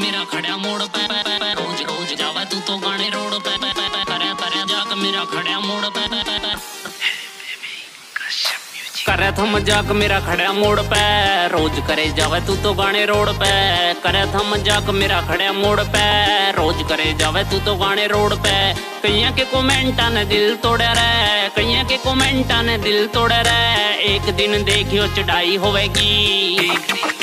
मेरा खड़ा मोड़ पे पे पे रोज रोज जावे तू तो गाने रोड पे पे पे करे करे जाक मेरा खड़ा मोड़ पे पे पे करे थम जाक मेरा खड़ा मोड़ पे, रोज करे जावे तू तो गाने रोड पे। करे थम जाक मेरा खड़ा मोड़ पे, रोज करे जावे तू तो गाने रोड पे। कईया के कमेंटा ने दिल तोड़े रे, कईया के कमेंटा ने दिल तोड़े रे। एक दिन देखियो चढ़ाई होवेगी। एक दिन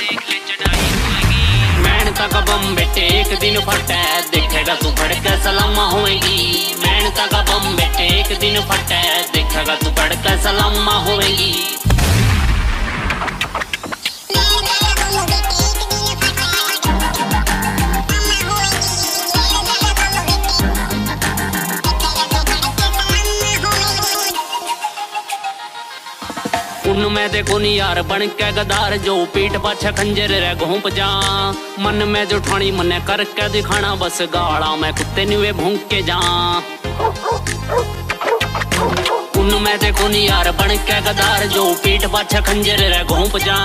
का बम बेटे, एक दिन फटे, देखेगा तू फड़के सलामा होएगी। मेहनत का बम बेटे, एक दिन फटे, देखेगा तू फड़के सलामा होएगी। उनमें देखो नी यार बन के गदार जो पीठ पाछे खंजर रे घूप जा मन में जो ठाणी मने करके दिखाना बस गाड़ा मैं कुत्ते नुए भूंक के जा उनमें देखो नी यार बन के गदार जो पीठ पाछे खंजर रे घूप जा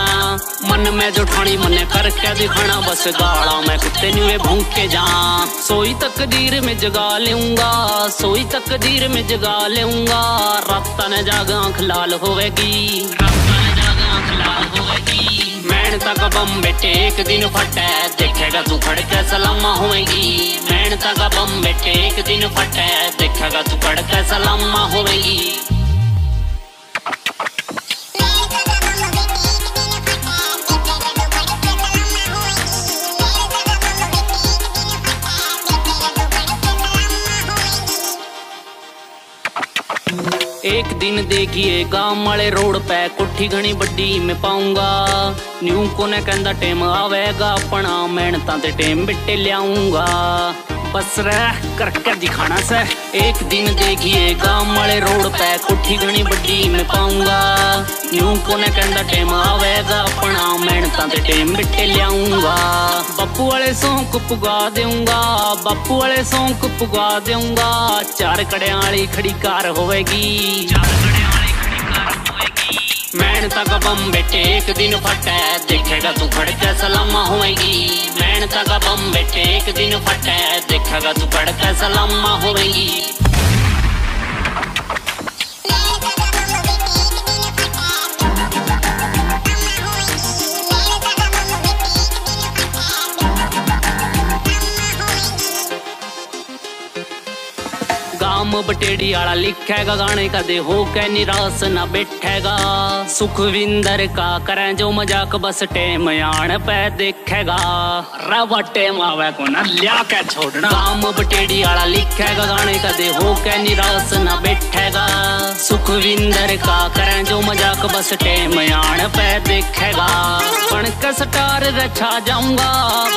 मन में जो ठाणी मने करके दिखाना बस गाड़ा में कुत्ते नुए भूंक के जा सोई तकदीर में जगा लेऊँगा सोई तकदीर में जगा लेऊँगा रात ने जाग आँख लाल होवेगी रात ने जाग आँख लाल होवेगी मेहनत का बम बेटे एक दिन फटे देखेगा तू फड़के सलामा होएगी मेहनत का बम बेटे एक दिन फटे देखेगा तू पढ़ फड़के सलामा होएगी। एक दिन देखिए गाँव वाले रोड पे कोठी घनी बड्डी में पाऊँगा। न्यू को ने कहंदा, टेम आवेगा अपना, मेहनत टेम बिट्टे लियाऊँगा। बस रह, करके दिखाना से। एक दिन देखिए, गाँव वाले रोड पे कोठी घनी बड्डी में पाऊँगा। न्यू को ने कहंदा टेम आवेगा, अपना मेहनता ते टेम बिट्टे लियाऊँगा। बापू वाले सौंक पुगा देऊँगा, बापू वाले सौंक पुगा देऊँगा। चार कड़े वाली खड़ी कार होवेगी। चार कड़े वाली खड़ी कार होवेगी। मेहनत का बम बेटे, एक दिन फटे, देखेगा तू फड़के सलामा होएगी। मेहनत का बम बेटे, एक दिन फटे देखेगा तू सलम्मा हो। होएगी गाम बटेड़ी आला लिखेगा गाने का दे हो के निराश न बैठेगा सुखविंदर का करें जो मज़ाक बस टेम आन पे देखेगा रवा टेम आवे को न लिया के छोड़ना गाम बटेड़ी आला लिखेगा गाने का दे हो के निराश न बैठेगा सुखविंदर का करें जो मज़ाक बस टेम आन पे देखेगा बन के सटार रछा जाऊँगा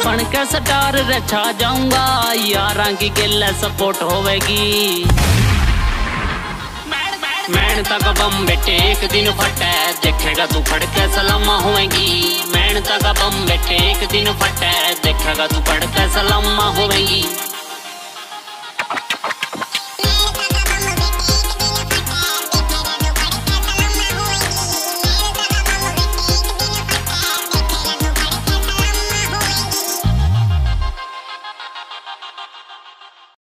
बन के सटार रछा जाऊँगा यारा की गिल सपोर्ट होवेगी मेहनत तक बम बेटे, एक दिन फटे। देखेगा तू फड़के, सलामा होएगी। मैन तक बम बेटे, एक दिन फटे। देखेगा तू फड़के, सलामा होएगी।